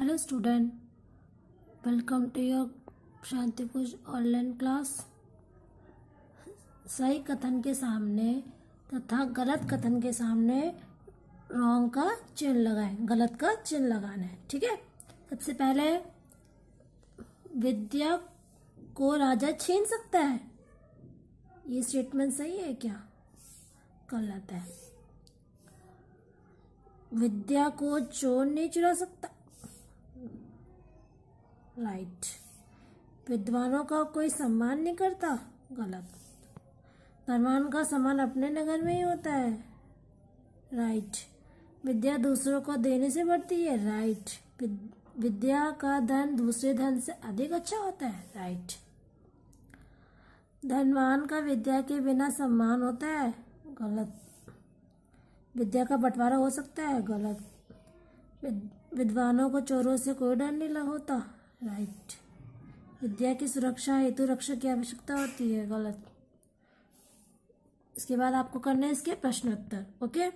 Hello student welcome to your Shantikunj online class सही कथन के सामने तथा गलत कथन के सामने रॉन्ग का चिन्ह लगाएँ, गलत का चिन्ह लगाना है, ठीक है? सबसे पहले विद्या को राजा छीन सकता है? ये स्टेटमेंट सही है क्या? गलत है। विद्या को चोर नहीं चुरा सकता। राइट विद्वानों का कोई सम्मान नहीं करता? गलत। धनवान का सम्मान अपने नगर में ही होता है। राइट विद्या दूसरों को देने से बढ़ती है। राइट विद्या का धन दूसरे धन से अधिक अच्छा होता है। राइट धनवान का विद्या के बिना सम्मान होता है। गलत। विद्या का बंटवारा हो सकता है। गलत। विद्वानों को चोरों से कोई डर नहीं होता। राइट विद्या की सुरक्षा हेतु रक्षा की आवश्यकता होती है, गलत। इसके बाद आपको करना है इसके प्रश्न उत्तर ओके?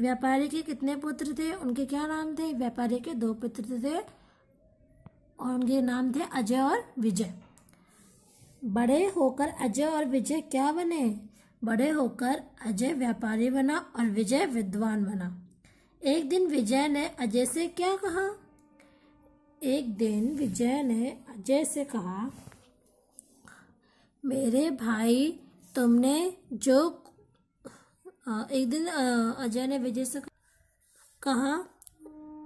व्यापारी के कितने पुत्र थे? उनके क्या नाम थे? व्यापारी के दो पुत्र थे और उनके नाम थे अजय और विजय। बड़े होकर अजय और विजय क्या बने? बड़े होकर अजय व्यापारी बना और विजय विद्वान बना। एक दिन विजय ने अजय से क्या कहा? एक दिन विजय ने अजय से कहा, मेरे भाई, तुमने जो एक दिन अजय ने विजय से कहा,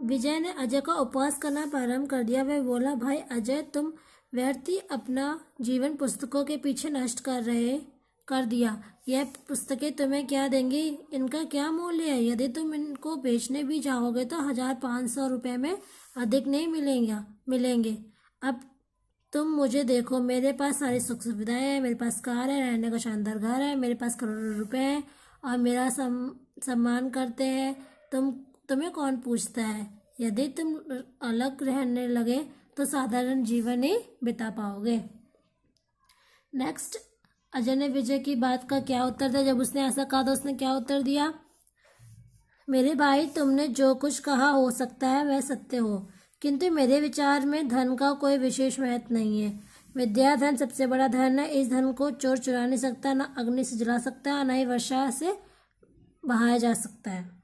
विजय ने अजय का उपवास करना प्रारंभ कर दिया। वह बोला, भाई अजय, तुम व्यर्थी अपना जीवन पुस्तकों के पीछे नष्ट कर रहे कर दिया। यह पुस्तकें तुम्हें क्या देंगी? इनका क्या मूल्य है? यदि तुम इनको बेचने भी जाओगे तो हज़ार पाँच सौ रुपये में अधिक नहीं मिलेंगे मिलेंगे। अब तुम मुझे देखो, मेरे पास सारी सुख सुविधाएँ हैं, मेरे पास कार है, रहने का शानदार घर है, मेरे पास करोड़ों रुपए हैं, और मेरा सम, सम्मान करते हैं। तुम, तुम्हें कौन पूछता है? यदि तुम अलग रहने लगे तो साधारण जीवन ही बिता पाओगे। नेक्स्ट अजय ने विजय की बात का क्या उत्तर दिया? जब उसने ऐसा कहा तो उसने क्या उत्तर दिया? मेरे भाई, तुमने जो कुछ कहा हो सकता है, वह सत्य हो। किंतु मेरे विचार में धन का कोई विशेष महत्व नहीं है। विद्या धन सबसे बड़ा धन है। इस धन को चोर चुरा नहीं सकता, ना अग्नि से जला सकता है ना ही वर्षा से बहाया जा सकता है।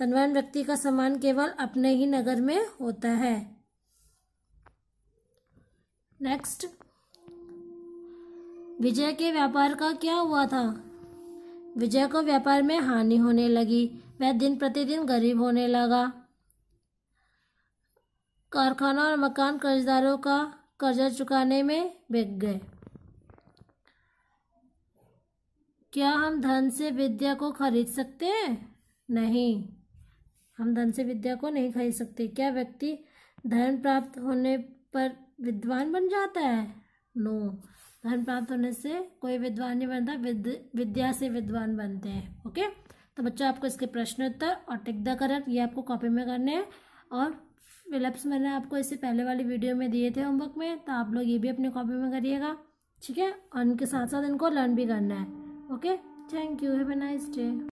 धनवान व्यक्ति का सम्मान केवल अपने ही नगर में होता है। नेक्स्ट विजय के व्यापार का क्या हुआ था? विजय को व्यापार में हानि होने लगी। वह दिन प्रतिदिन गरीब होने लगा। कारखाना और मकान कर्जदारों का कर्जा चुकाने में बिक गए। क्या हम धन से विद्या को खरीद सकते हैं? नहीं। हम धन से विद्या को नहीं खरीद सकते। क्या व्यक्ति धन प्राप्त होने पर विद्वान बन जाता है? नो। धन प्राप्त होने से कोई विद्वान नहीं बनता विद, विद्या से विद्वान बनते हैं ओके तो बच्चों आपको इसके प्रश्न उत्तर और टिक द करेक्ट ये आपको कॉपी में करने हैं और फिलअप्स मैंने आपको इससे पहले वाली वीडियो में दिए थे होमवर्क में तो आप लोग ये भी अपनी कॉपी में करिएगा ठीक है? और इनके साथ साथ इनको लर्न भी करना है okay thank you have a nice day